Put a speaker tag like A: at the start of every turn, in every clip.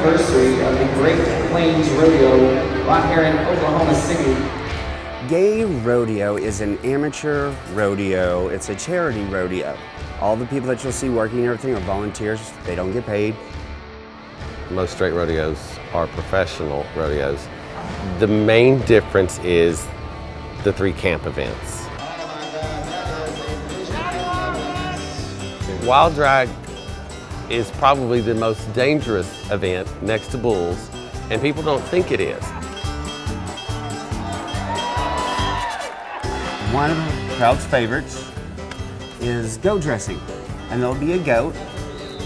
A: anniversary of the Great Plains Rodeo right here in Oklahoma City.
B: Gay Rodeo is an amateur rodeo. It's a charity rodeo. All the people that you'll see working and everything are volunteers. They don't get paid.
C: Most straight rodeos are professional rodeos. The main difference is the three camp events. Wild Drag is probably the most dangerous event next to bulls, and people don't think it is.
B: One of the crowd's favorites is goat dressing. And there'll be a goat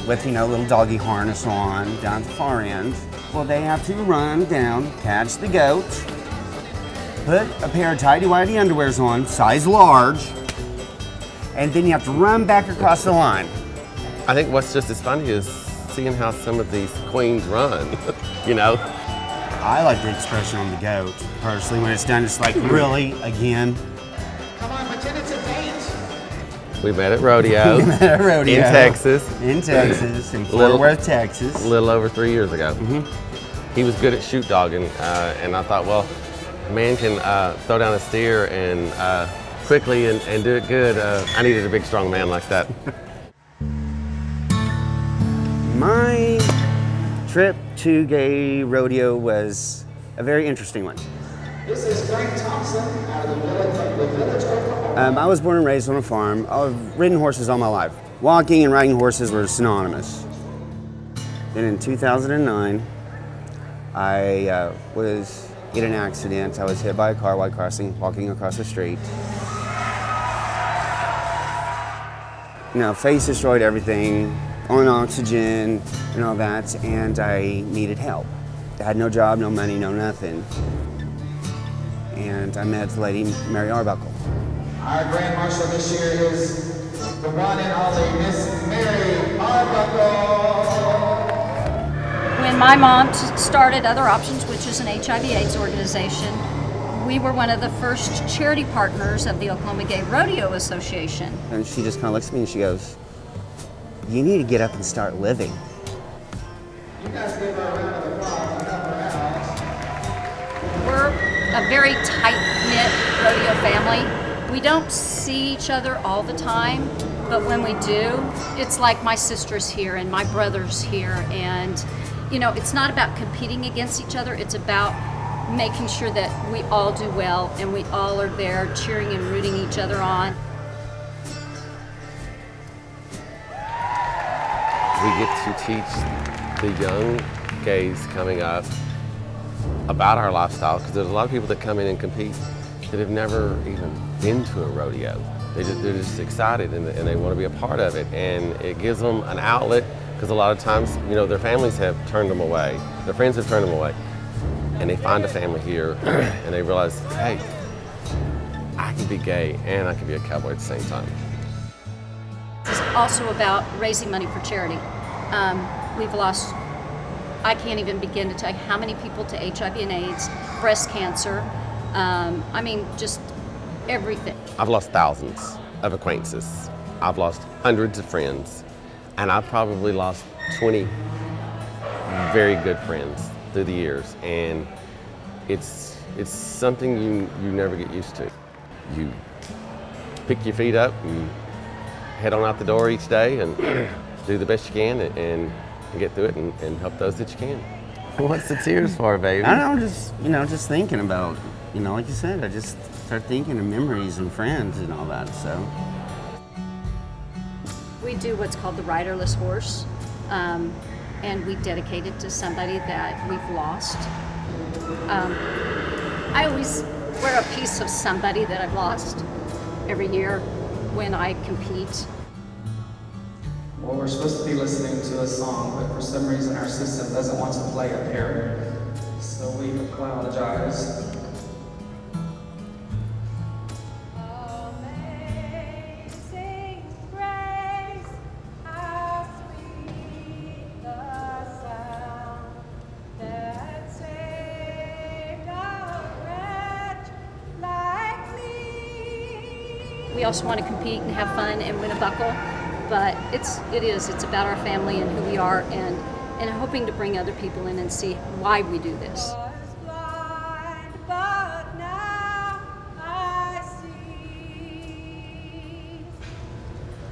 B: with, you know, little doggy harness on down at the far end. Well, they have to run down, catch the goat, put a pair of tidy-whitey underwears on, size large, and then you have to run back across the line.
C: I think what's just as funny is seeing how some of these queens run, you know?
B: I like the expression on the goat, personally, when it's done, it's like, really, again?
A: Come on, pretend it's a date.
C: We met at rodeo,
B: At rodeo.
C: in Texas,
B: In Texas, in Fort
C: Little-
B: Worth, Texas.
C: a little over three years ago. He was good at chute dogging, uh, and I thought, well, a man can uh, throw down a steer and uh, quickly and, and do it good. Uh, I needed a big, strong man like that.
B: trip to gay rodeo was a very interesting one.
A: This is Frank Thompson out of the village, the village Oklahoma.
B: Um, I was born and raised on a farm. I've ridden horses all my life. Walking and riding horses were synonymous. Then in 2009, I uh, was in an accident. I was hit by a car while crossing, walking across the street. You know, face destroyed everything, on oxygen and all that, and I needed help. I had no job, no money, no nothing. And I met the lady, Mary Arbuckle.
A: Our Grand Marshal this year is the one and only Miss Mary Arbuckle.
D: When my mom t- started Other Options, which is an HIV/AIDS organization, we were one of the first charity partners of the Oklahoma Gay Rodeo Association.
B: And she just kind of looks at me and she goes, You need to get up and start living.
D: We're a very tight knit rodeo family. We don't see each other all the time, but when we do, it's like my sister's here and my brother's here. And, you know, it's not about competing against each other, it's about making sure that we all do well and we all are there cheering and rooting each other on.
C: We get to teach the young gays coming up about our lifestyle because there's a lot of people that come in and compete that have never even been to a rodeo. They just, they're just excited and, and they want to be a part of it and it gives them an outlet because a lot of times, you know, their families have turned them away, their friends have turned them away and they find a family here and they realize, hey, I can be gay and I can be a cowboy at the same time.
D: Also about raising money for charity. Um, we've lost, I can't even begin to tell you how many people to HIV and AIDS, breast cancer. Um, I mean, just everything.
C: I've lost thousands of acquaintances. I've lost hundreds of friends. And I've probably lost 20 very good friends through the years. And it's, it's something you, you never get used to. You pick your feet up and head on out the door each day and do the best you can and, and get through it and, and help those that you can. What's the tears for, baby?
B: I don't know, just, you know, just thinking about, you know, like you said, I just start thinking of memories and friends and all that, so.
D: We do what's called the riderless horse, um, and we dedicate it to somebody that we've lost. Um, I always wear a piece of somebody that I've lost every year when I compete.
A: Well, we're supposed to be listening to a song, but for some reason our system doesn't want to play it here. So we apologize.
E: Amazing grace, the sound that saved a wretch like me.
D: We also want to compete and have fun and win a buckle, but it's it is it's about our family and who we are and and hoping to bring other people in and see why we do this.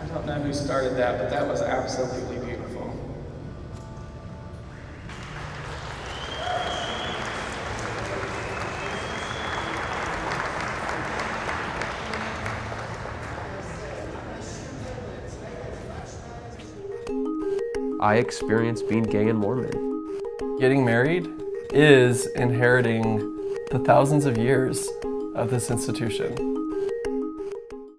E: I don't know who
A: started that, but that was absolutely
F: I experienced being gay and Mormon. Getting married is inheriting the thousands of years of this institution.